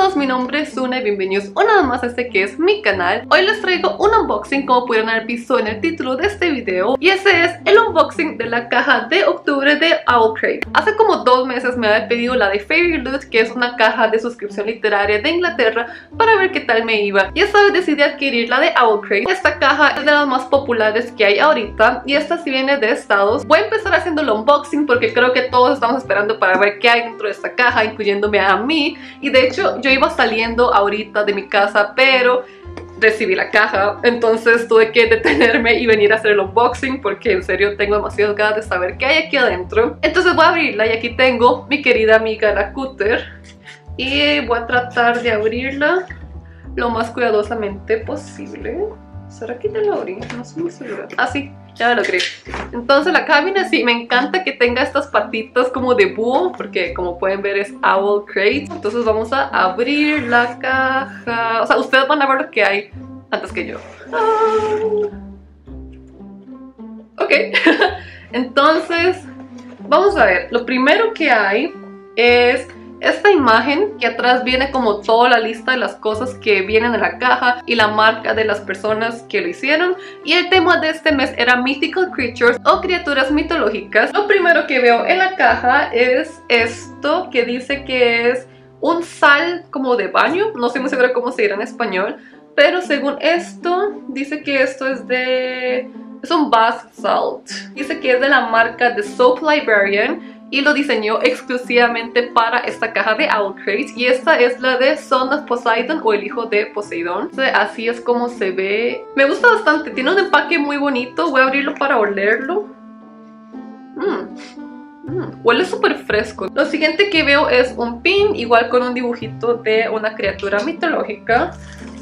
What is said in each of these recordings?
todos, mi nombre es Suna y bienvenidos una vez más a este que es mi canal. Hoy les traigo un unboxing como pudieron haber visto en el título de este video y ese es el unboxing de la caja de octubre de Owl Crate. Hace como dos meses me había pedido la de Fairy Loot que es una caja de suscripción literaria de Inglaterra para ver qué tal me iba y esta vez decidí adquirir la de Owl Crate. Esta caja es de las más populares que hay ahorita y esta sí viene de Estados. Voy a empezar haciendo el unboxing porque creo que todos estamos esperando para ver qué hay dentro de esta caja incluyéndome a mí y de hecho yo iba saliendo ahorita de mi casa, pero recibí la caja, entonces tuve que detenerme y venir a hacer el unboxing porque en serio tengo demasiadas ganas de saber qué hay aquí adentro. Entonces voy a abrirla y aquí tengo mi querida amiga la Cutter y voy a tratar de abrirla lo más cuidadosamente posible. ¿Será que ya lo abrí? No estoy muy segura. Ah, sí, ya lo logré. Entonces la caja viene así. Me encanta que tenga estas patitas como de búho, porque como pueden ver es Owl Crate. Entonces vamos a abrir la caja. O sea, ustedes van a ver lo que hay antes que yo. Ah. Ok. Entonces, vamos a ver. Lo primero que hay es esta imagen que atrás viene como toda la lista de las cosas que vienen en la caja y la marca de las personas que lo hicieron y el tema de este mes era Mythical Creatures o criaturas mitológicas. Lo primero que veo en la caja es esto que dice que es un sal como de baño, no estoy muy segura cómo se dirá en español, pero según esto dice que esto es de... es un bath salt. Dice que es de la marca de Soap Librarian y lo diseñó exclusivamente para esta caja de Owl Crate y esta es la de Son of Poseidon o el hijo de Poseidón. Así es como se ve. Me gusta bastante, tiene un empaque muy bonito, voy a abrirlo para olerlo. Mmm, mmm, huele súper fresco. Lo siguiente que veo es un pin, igual con un dibujito de una criatura mitológica.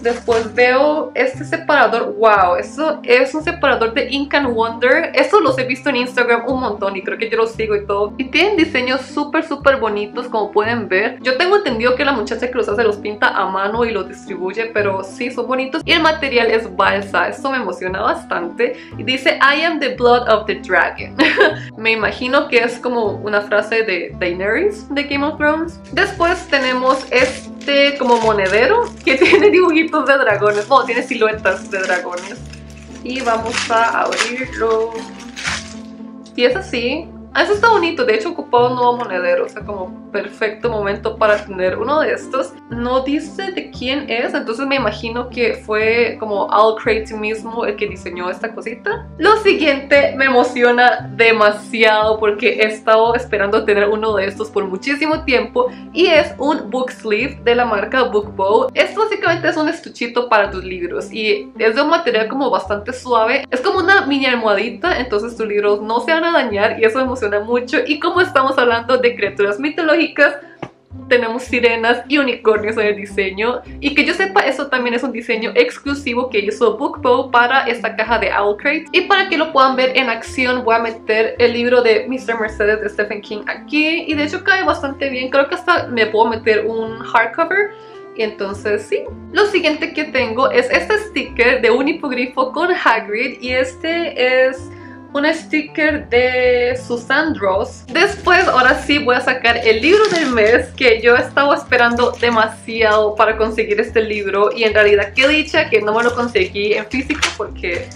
Después veo este separador, wow, eso es un separador de Ink and Wonder. Eso los he visto en Instagram un montón y creo que yo los sigo y todo. Y tienen diseños súper, súper bonitos como pueden ver. Yo tengo entendido que la muchacha que los hace los pinta a mano y los distribuye, pero sí, son bonitos. Y el material es balsa, eso me emociona bastante. Y dice, I am the blood of the dragon. me imagino que es como una frase de Daenerys de Game of Thrones. Después tenemos este como monedero que tiene dibujitos de dragones. Bueno, tiene siluetas de dragones. Y vamos a abrirlo. Y es así. Ah, eso está bonito, de hecho ocupaba un nuevo monedero, o sea, como perfecto momento para tener uno de estos. No dice de quién es, entonces me imagino que fue como Al Crate mismo el que diseñó esta cosita. Lo siguiente me emociona demasiado porque he estado esperando tener uno de estos por muchísimo tiempo y es un book sleeve de la marca Bookbow. Esto básicamente es un estuchito para tus libros y es de un material como bastante suave. Es como una mini almohadita, entonces tus libros no se van a dañar y eso me emociona mucho y como estamos hablando de criaturas mitológicas tenemos sirenas y unicornios en el diseño y que yo sepa eso también es un diseño exclusivo que hizo Bookbow para esta caja de Owl Crate y para que lo puedan ver en acción voy a meter el libro de Mr. Mercedes de Stephen King aquí y de hecho cae bastante bien creo que hasta me puedo meter un hardcover y entonces sí. Lo siguiente que tengo es este sticker de un hipogrifo con Hagrid y este es un sticker de Susan Ross. Después, ahora sí, voy a sacar el libro del mes que yo estaba esperando demasiado para conseguir este libro y en realidad qué dicha que no me lo conseguí en físico porque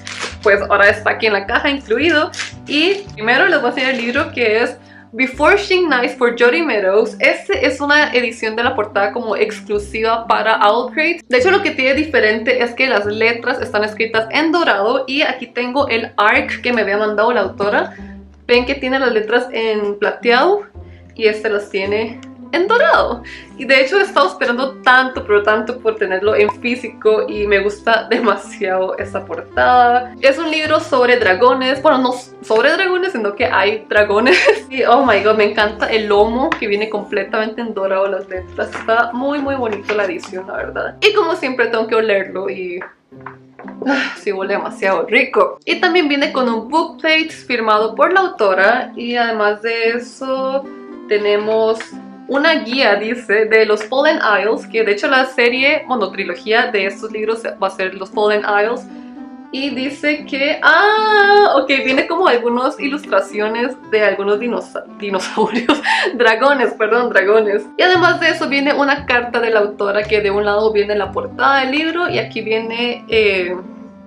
pues ahora está aquí en la caja incluido. Y primero les voy a enseñar el libro que es Before She Nights for Jody Meadows. Este es una edición de la portada como exclusiva para Crate. De hecho, lo que tiene diferente es que las letras están escritas en dorado y aquí tengo el arc que me había mandado la autora. Ven que tiene las letras en plateado y este las tiene en dorado. Y de hecho he estado esperando tanto, pero tanto por tenerlo en físico y me gusta demasiado esta portada. Es un libro sobre dragones, bueno, no sobre dragones, sino que hay dragones. Y oh my god, me encanta el lomo que viene completamente en dorado las letras. Está muy, muy bonito la edición, la verdad. Y como siempre tengo que olerlo y ah, sí huele demasiado rico. Y también viene con un bookplate firmado por la autora y además de eso tenemos una guía, dice, de los Fallen Isles, que de hecho la serie, bueno, trilogía de estos libros va a ser los Fallen Isles. y dice que, ah, ok, viene como algunas ilustraciones de algunos dinosaurios, dragones, perdón, dragones. Y además de eso viene una carta de la autora que de un lado viene la portada del libro y aquí viene... Eh,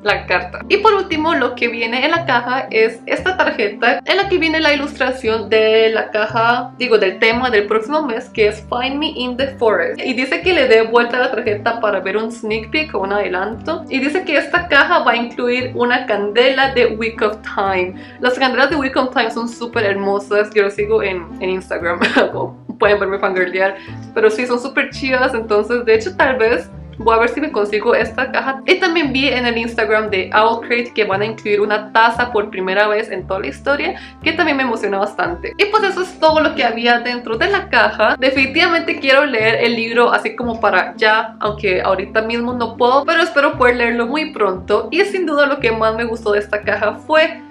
la carta. Y por último lo que viene en la caja es esta tarjeta en la que viene la ilustración de la caja, digo del tema del próximo mes que es Find Me in the Forest. Y dice que le dé vuelta a la tarjeta para ver un sneak peek o un adelanto. Y dice que esta caja va a incluir una candela de Week of Time. Las candelas de Week of Time son súper hermosas. Yo lo sigo en, en Instagram. pueden verme fangirlear. Pero sí, son súper chidas. Entonces, de hecho, tal vez Voy a ver si me consigo esta caja. Y también vi en el Instagram de Crate que van a incluir una taza por primera vez en toda la historia, que también me emociona bastante. Y pues eso es todo lo que había dentro de la caja. Definitivamente quiero leer el libro así como para ya, aunque ahorita mismo no puedo, pero espero poder leerlo muy pronto. Y sin duda lo que más me gustó de esta caja fue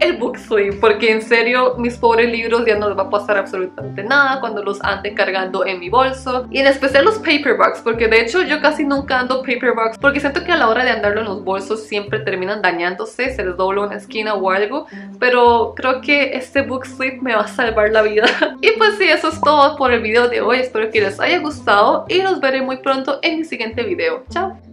el book sleeve porque en serio mis pobres libros ya no les va a pasar absolutamente nada cuando los ande cargando en mi bolso. Y en especial los paperbacks porque de hecho yo casi nunca ando paperbacks porque siento que a la hora de andarlo en los bolsos siempre terminan dañándose, se les dobla una esquina o algo. Pero creo que este book sleeve me va a salvar la vida. Y pues sí, eso es todo por el video de hoy, espero que les haya gustado y nos veré muy pronto en mi siguiente video, chao